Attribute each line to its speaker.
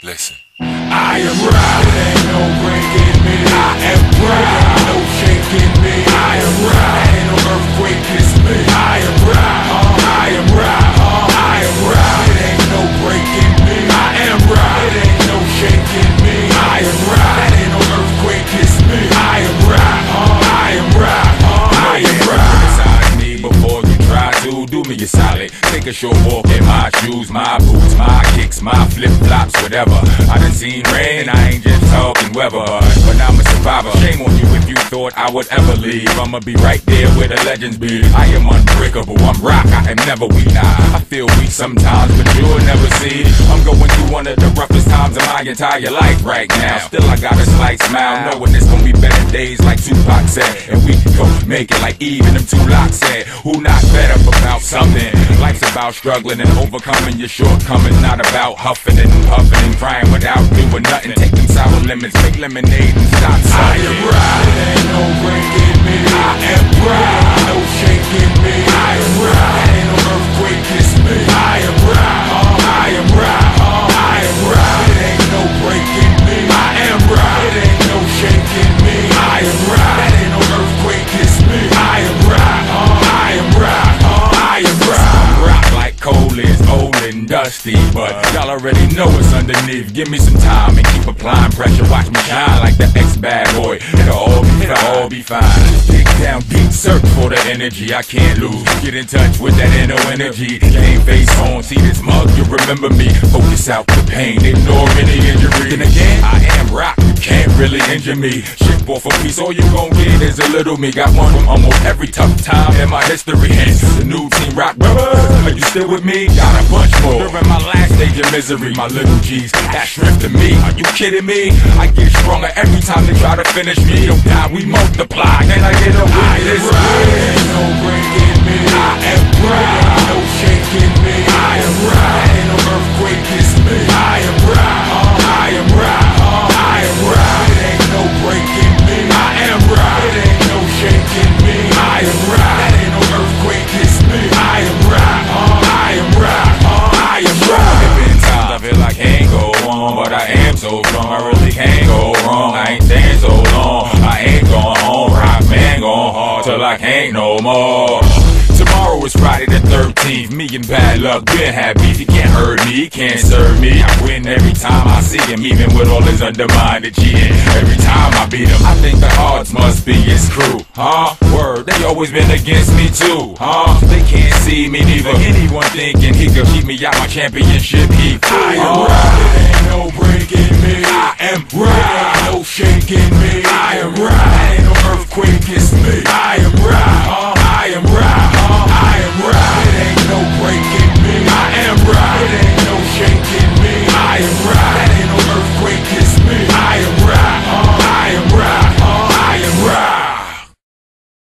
Speaker 1: Listen. I am it
Speaker 2: ain't no breaking me.
Speaker 1: I
Speaker 2: am
Speaker 1: proud, do me a solid. Take a short walk in my shoes, my boots, my kicks, my flip flops, whatever. I done seen rain, I ain't just talking weather. But I'm a survivor. Shame on you if you thought I would ever leave. I'ma be right there where the legends be. I am unbreakable, I'm rock, I am never weak. Nah, I feel weak sometimes, but you'll never see. I'm going through one of the roughest times of my entire life right now. Still, I got a slight smile, knowing it's gonna be better days like Tupac said. And we gon' make it like even them two locks said. Who not fed up about something? Life's about struggling and overcoming your shortcomings, not about huffing and puffing and crying without doing nothing. Take them sour lemons, make lemonade and stop I sucking. am proud, it
Speaker 2: ain't no breaking
Speaker 1: me. I am proud, no shaking me. Dusty, but y'all already know what's underneath. Give me some time and keep applying pressure. Watch me shine like the ex bad boy. It'll all be, it'll all be fine. Dig down deep, search for the energy I can't lose. Get in touch with that inner energy. Game face on, see this mug, you remember me. Focus out the pain, ignore any injury. Then again, I am rock, can't really injure me. Ship off a piece, all you gon' get is a little me. Got one from almost every tough time in my history. Hence, the new team rock Are you still with me? Got a bunch more. During my last stage of misery, my little G's. That strength to me. Are you kidding me? I get stronger every time they try to finish me. Don't die, we multiply. Strong. I really can't go wrong. I ain't staying so long. I ain't going home. Rock man going hard till I can't no more it's Friday the 13th. Me and bad luck been happy. He can't hurt me, he can't serve me. I win every time I see him, even with all his undermined cheating. Every time I beat him, I think the odds must be his crew. Huh? Word, they always been against me too. Huh? They can't see me neither. Anyone thinking he could keep me out my championship He I am huh? right. Ain't no breaking me. I am right. Ain't no shaking me. I am right. Ain't no earthquake, it's me.